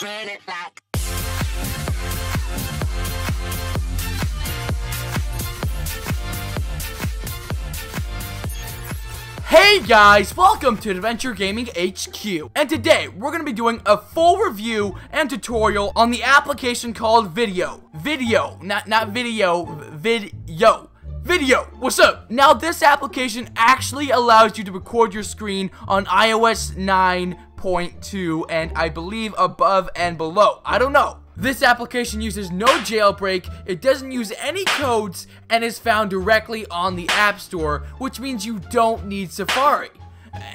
It back. Hey guys, welcome to Adventure Gaming HQ, and today we're going to be doing a full review and tutorial on the application called Vidyo. Video, not not video, video. Video, what's up? Now this application actually allows you to record your screen on iOS 9.2 and I believe above and below. I don't know. This application uses no jailbreak, it doesn't use any codes, and is found directly on the App Store, which means you don't need Safari.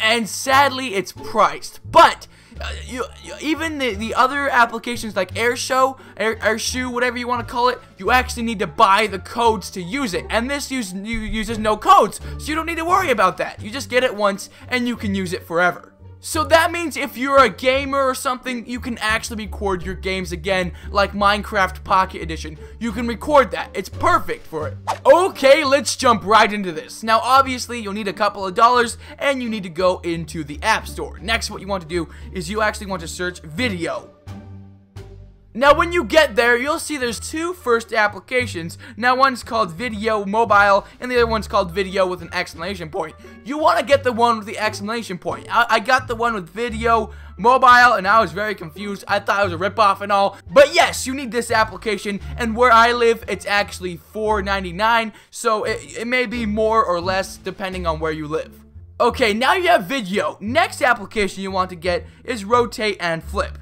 And sadly, it's priced. But, uh, you, you, even the, the other applications like AirShou, Air, AirShou, whatever you want to call it, you actually need to buy the codes to use it. And this use, uses no codes, so you don't need to worry about that. You just get it once, and you can use it forever. So that means if you're a gamer or something, you can actually record your games again, like Minecraft Pocket Edition. You can record that. It's perfect for it. Okay, let's jump right into this. Now, obviously, you'll need a couple of dollars, and you need to go into the App Store. Next, what you want to do is you actually want to search Vidyo. Now when you get there, you'll see there's two first applications. Now one's called Vidyo Mobile, and the other one's called Vidyo with an exclamation point. You want to get the one with the exclamation point. I, I, got the one with Vidyo Mobile, and I was very confused. I thought it was a ripoff and all. But yes, you need this application, and where I live, it's actually $4.99, so it, it may be more or less depending on where you live. Okay, now you have Vidyo. Next application you want to get is Rotate and Flip.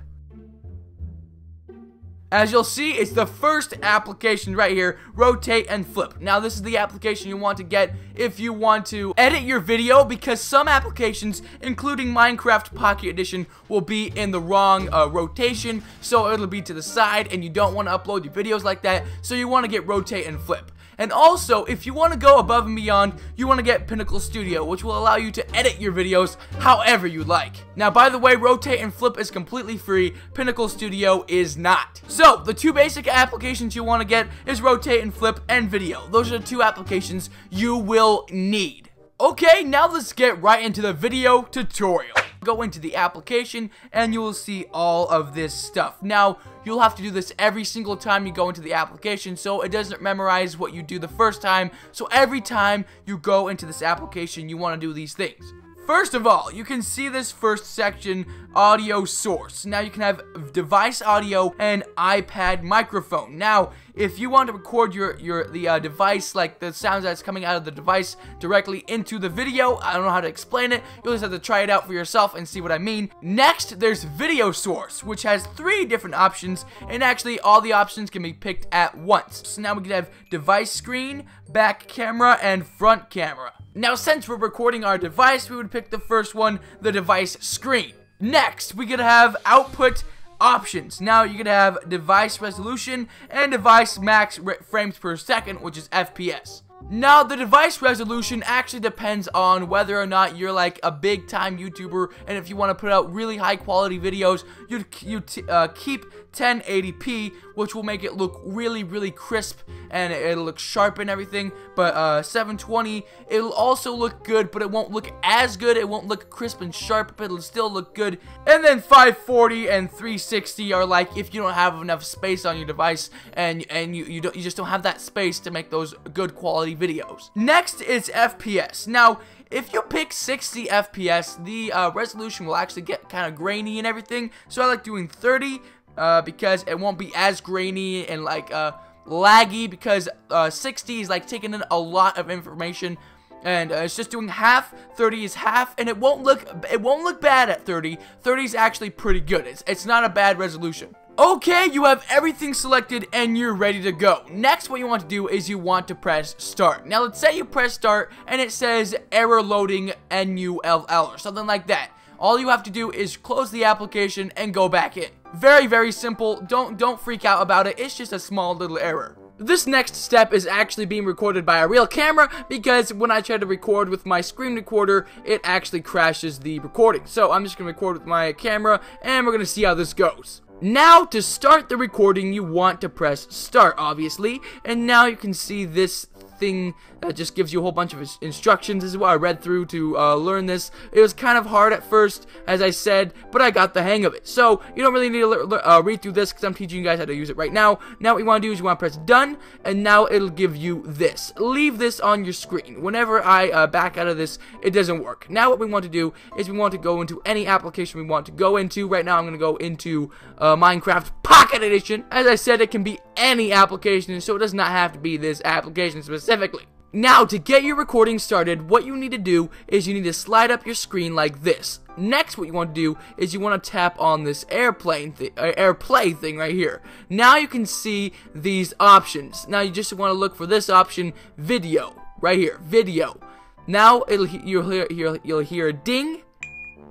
As you'll see, it's the first application right here, rotate and flip. Now, this is the application you want to get if you want to edit your video because some applications, including Minecraft Pocket Edition, will be in the wrong uh, rotation, so it'll be to the side, and you don't want to upload your videos like that, so you want to get rotate and flip. And also, if you want to go above and beyond, you want to get Pinnacle Studio, which will allow you to edit your videos however you like. Now, by the way, Rotate and Flip is completely free. Pinnacle Studio is not. So, the two basic applications you want to get is Rotate and Flip and Vidyo. Those are the two applications you will need. Okay, now let's get right into the video tutorial. Go into the application and you will see all of this stuff. Now, you'll have to do this every single time you go into the application so it doesn't memorize what you do the first time. So every time you go into this application, you want to do these things. First of all, you can see this first section, audio source. Now you can have device audio and iPad microphone. Now, if you want to record your, your the uh, device, like the sounds that's coming out of the device directly into the video, I don't know how to explain it. You'll just have to try it out for yourself and see what I mean. Next, there's video source, which has three different options, and actually all the options can be picked at once. So now we can have device screen, back camera, and front camera. Now, since we're recording our device, we would pick the first one, the device screen. Next, we could have output options. Now, you could have device resolution and device max frames per second, which is FPS. Now, the device resolution actually depends on whether or not you're like a big time YouTuber and if you want to put out really high quality videos, you you uh, keep 1080p, which will make it look really, really crisp and it'll look sharp and everything. But uh, 720, it'll also look good, but it won't look as good. It won't look crisp and sharp, but it'll still look good. And then 540 and 360 are like if you don't have enough space on your device and and you you don't you just don't have that space to make those good quality videos. Next is FPS. Now, if you pick 60 FPS, the uh, resolution will actually get kind of grainy and everything. So I like doing 30 uh, because it won't be as grainy and like uh, laggy because uh, 60 is like taking in a lot of information and uh, it's just doing half 30 is half and it won't look it won't look bad at 30 30 is actually pretty good it's, it's not a bad resolution Okay, you have everything selected and you're ready to go. Next, what you want to do is you want to press start. Now, let's say you press start and it says error loading NULL or something like that. All you have to do is close the application and go back in. Very, very simple. Don't, don't freak out about it. It's just a small little error. This next step is actually being recorded by a real camera because when I try to record with my screen recorder, it actually crashes the recording. So I'm just going to record with my camera and we're going to see how this goes. Now, to start the recording, you want to press start, obviously, and now you can see this thing that just gives you a whole bunch of instructions. This is what I read through to uh, learn this. It was kind of hard at first, as I said, but I got the hang of it. So you don't really need to uh, read through this because I'm teaching you guys how to use it right now. Now what you want to do is you want to press done, and now it'll give you this. Leave this on your screen. Whenever I uh, back out of this, it doesn't work. Now what we want to do is we want to go into any application we want to go into. Right now I'm going to go into uh, Minecraft Pocket Edition. As I said, it can be any application, so it does not have to be this application specifically. Now, to get your recording started, what you need to do is you need to slide up your screen like this. Next, what you want to do is you want to tap on this airplane th uh, AirPlay thing right here. Now you can see these options. Now you just want to look for this option, Vidyo, right here, Vidyo. Now it'll you'll hear you'll hear a ding,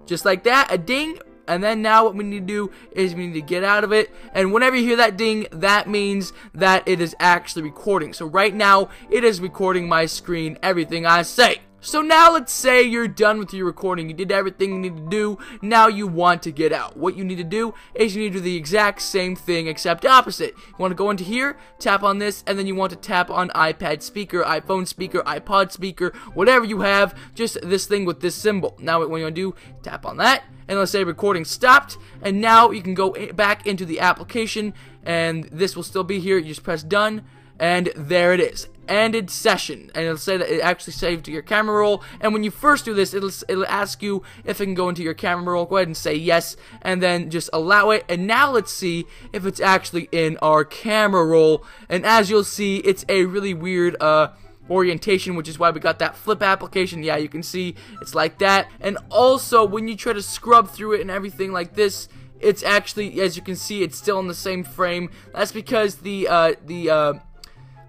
just like that, a ding. And then now what we need to do is we need to get out of it. And whenever you hear that ding, that means that it is actually recording. So right now, it is recording my screen, everything I say. So now let's say you're done with your recording. You did everything you need to do. Now you want to get out. What you need to do is you need to do the exact same thing except opposite. You want to go into here, tap on this, and then you want to tap on iPad speaker, iPhone speaker, iPod speaker, whatever you have, just this thing with this symbol. Now what you want to do, tap on that, and let's say recording stopped, and now you can go back into the application, and this will still be here. You just press done, and there it is ended session and it'll say that it actually saved to your camera roll and when you first do this it'll, it'll ask you if it can go into your camera roll go ahead and say yes and then just allow it and now let's see if it's actually in our camera roll and as you'll see it's a really weird uh orientation, which is why we got that flip application. Yeah, you can see it's like that. And also, when you try to scrub through it and everything like this, it's actually, as you can see, it's still in the same frame. That's because the, uh, the, uh,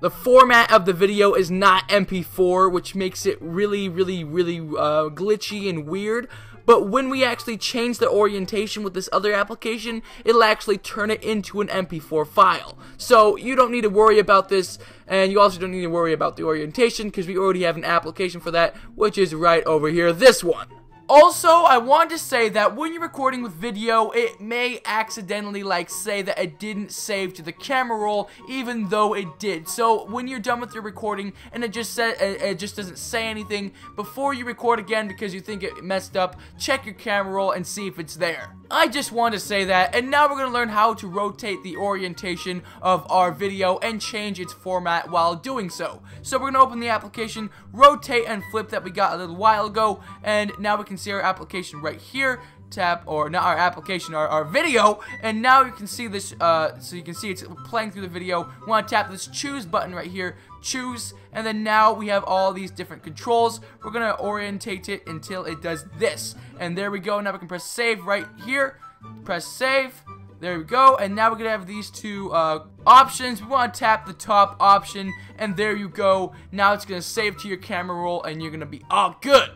the format of the video is not MP4, which makes it really, really, really uh, glitchy and weird. But when we actually change the orientation with this other application, it'll actually turn it into an MP4 file. So you don't need to worry about this, and you also don't need to worry about the orientation because we already have an application for that, which is right over here, this one. Also, I want to say that when you're recording with Vidyo, it may accidentally, like, say that it didn't save to the camera roll, even though it did. So, when you're done with your recording, and it just said, it just doesn't say anything, before you record again because you think it messed up, check your camera roll and see if it's there. I just want to say that, and now we're going to learn how to rotate the orientation of our video and change its format while doing so. So, we're going to open the application, rotate and flip that we got a little while ago, and now we can see our application right here tap or not our application our, our video and now you can see this uh, so you can see it's playing through the video we want to tap this choose button right here choose and then now we have all these different controls we're gonna orientate it until it does this and there we go now we can press save right here press save there we go. And now we're to have these two uh, options. We want to tap the top option. And there you go. Now it's to save to your camera roll. And you're to be all good.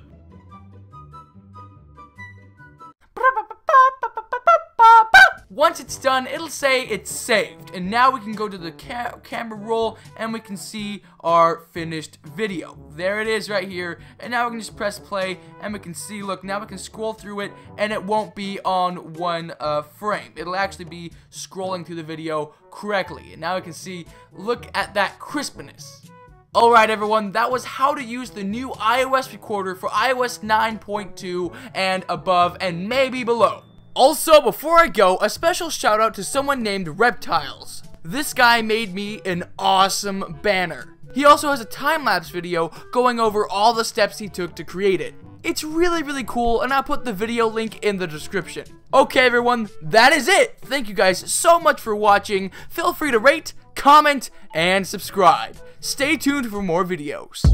Once it's done, it'll say it's saved. And now we can go to the ca camera roll and we can see our finished video. There it is right here. And now we can just press play and we can see, look, now we can scroll through it and it won't be on one uh, frame. It'll actually be scrolling through the video correctly. And now we can see, look at that crispness. Alright everyone, that was how to use the new iOS recorder for iOS 9.2 and above and maybe below. Also, before I go, a special shout out to someone named Reptilez. This guy made me an awesome banner. He also has a time-lapse video going over all the steps he took to create it. It's really, really cool, and I'll put the video link in the description. Okay, everyone, that is it. Thank you guys so much for watching. Feel free to rate, comment, and subscribe. Stay tuned for more videos.